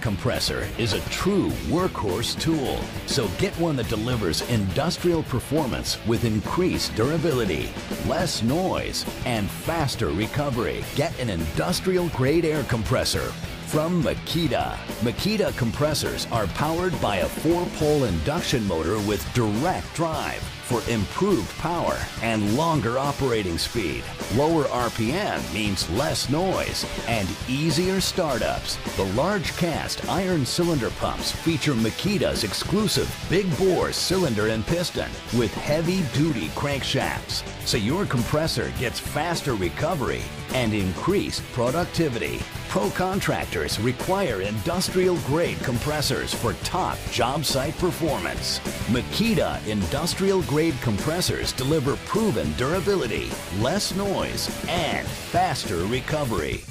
compressor is a true workhorse tool. So get one that delivers industrial performance with increased durability, less noise, and faster recovery. Get an industrial grade air compressor from Makita. Makita compressors are powered by a four-pole induction motor with direct drive for improved power and longer operating speed. Lower RPM means less noise and easier startups. The large cast iron cylinder pumps feature Makita's exclusive big bore cylinder and piston with heavy duty crankshafts. So your compressor gets faster recovery and increased productivity. Pro contractors require industrial grade compressors for top job site performance. Makita industrial grade compressors deliver proven durability, less noise, and faster recovery.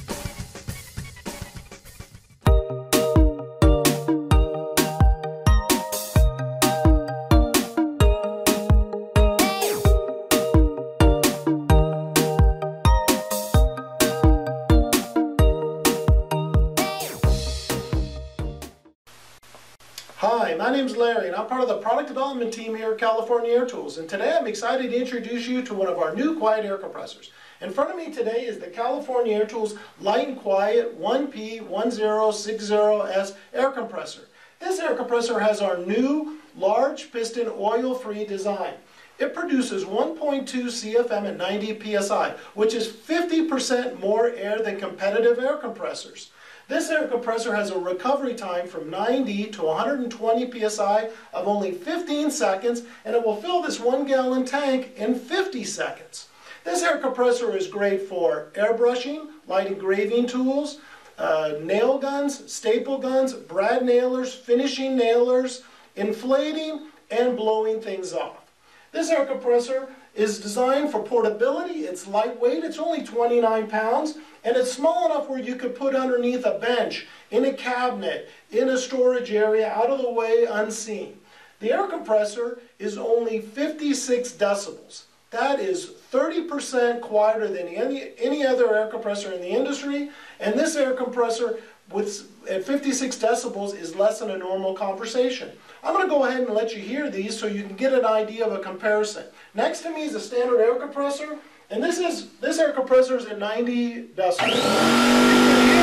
My name's Larry and I'm part of the product development team here at California Air Tools and today I'm excited to introduce you to one of our new quiet air compressors. In front of me today is the California Air Tools Light and Quiet 1P1060S air compressor. This air compressor has our new large piston oil-free design. It produces 1.2 CFM at 90 psi, which is 50% more air than competitive air compressors. This air compressor has a recovery time from 90 to 120 psi of only 15 seconds and it will fill this one gallon tank in 50 seconds. This air compressor is great for airbrushing, light engraving tools, uh, nail guns, staple guns, brad nailers, finishing nailers, inflating, and blowing things off. This air compressor is designed for portability, it's lightweight, it's only 29 pounds, and it's small enough where you could put underneath a bench, in a cabinet, in a storage area, out of the way, unseen. The air compressor is only 56 decibels. That is 30% quieter than any, any other air compressor in the industry, and this air compressor with, at 56 decibels is less than a normal conversation. I'm going to go ahead and let you hear these so you can get an idea of a comparison. Next to me is a standard air compressor, and this is this air compressor is at 90 decibels. You can hear.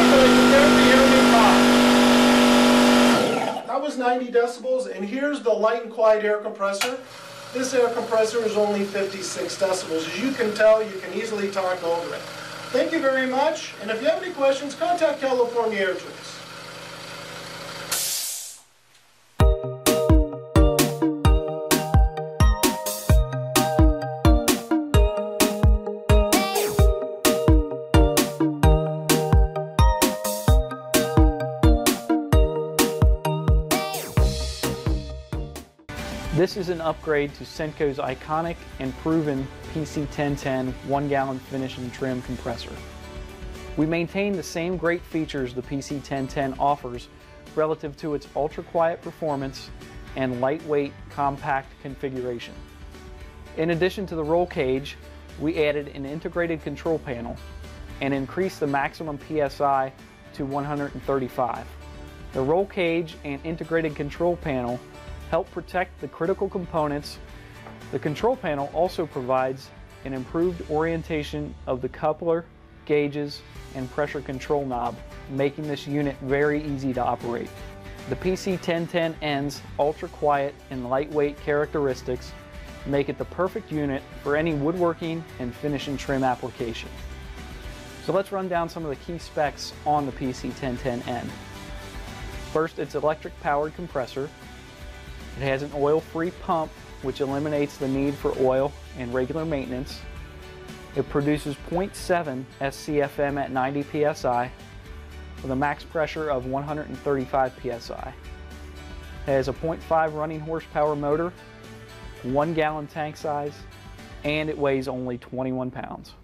That was 90 decibels, and here's the light and quiet air compressor. This air compressor is only 56 decibels. As you can tell, you can easily talk over it. Thank you very much, and if you have any questions, contact California Air Tools. This is an upgrade to Senco's iconic and proven PC1010 one gallon finish and trim compressor. We maintain the same great features the PC1010 offers relative to its ultra quiet performance and lightweight compact configuration. In addition to the roll cage, we added an integrated control panel and increased the maximum PSI to 135. The roll cage and integrated control panel help protect the critical components. The control panel also provides an improved orientation of the coupler, gauges, and pressure control knob, making this unit very easy to operate. The PC1010N's ultra quiet and lightweight characteristics make it the perfect unit for any woodworking and finish and trim application. So let's run down some of the key specs on the PC1010N. First, it's electric powered compressor it has an oil-free pump which eliminates the need for oil and regular maintenance. It produces 0.7 SCFM at 90 psi with a max pressure of 135 psi. It has a 0.5 running horsepower motor, one gallon tank size, and it weighs only 21 pounds.